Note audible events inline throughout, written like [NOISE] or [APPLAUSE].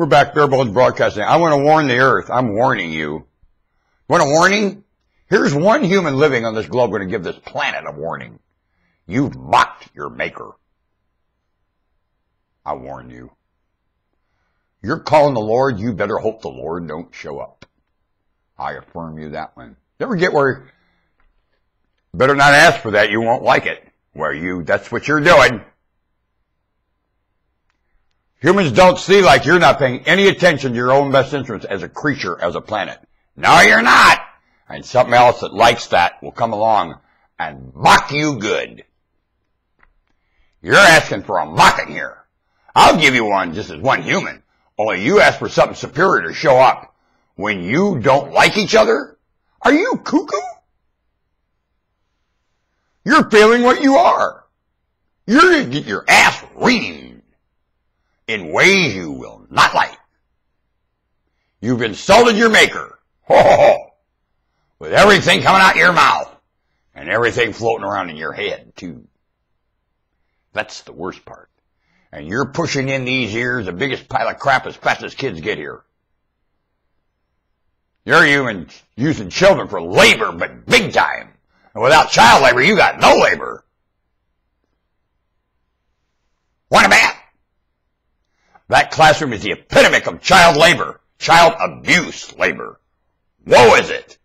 We're back, Bare Bones Broadcasting. I want to warn the earth. I'm warning you. Want a warning? Here's one human living on this globe going to give this planet a warning. You've mocked your maker. I warn you. You're calling the Lord, you better hope the Lord don't show up. I affirm you that one. You ever get where better not ask for that, you won't like it. Where you, that's what you're doing. Humans don't see like you're not paying any attention to your own best interests as a creature, as a planet. No, you're not. And something else that likes that will come along and mock you good. You're asking for a mocking here. I'll give you one just as one human. Only you ask for something superior to show up when you don't like each other? Are you cuckoo? You're feeling what you are. You're to get your ass reamed in ways you will not like. You've insulted your maker. Ho, ho, ho. With everything coming out your mouth and everything floating around in your head too. That's the worst part. And you're pushing in these ears the biggest pile of crap as fast as kids get here. You're even using children for labor, but big time. And without child labor, you got no labor. What a man! That classroom is the epitome of child labor, child abuse labor. Woe is it!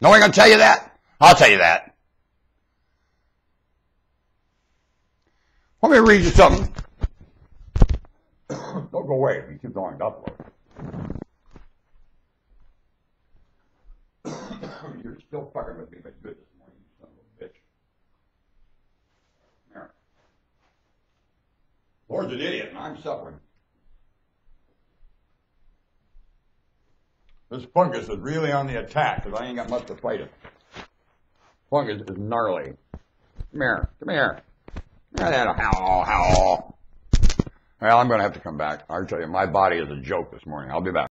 No one gonna tell you that? I'll tell you that. Let me read you something. [COUGHS] Don't go away. if You keep going. Upload. [COUGHS] You're still fucking with me, but good this morning, you son of a bitch. There. Lord's an idiot, and I'm suffering. This fungus is really on the attack, because I ain't got much to fight it. Fungus is gnarly. Come here, come here. Howl, howl. Well, I'm going to have to come back. I'll tell you, my body is a joke this morning. I'll be back.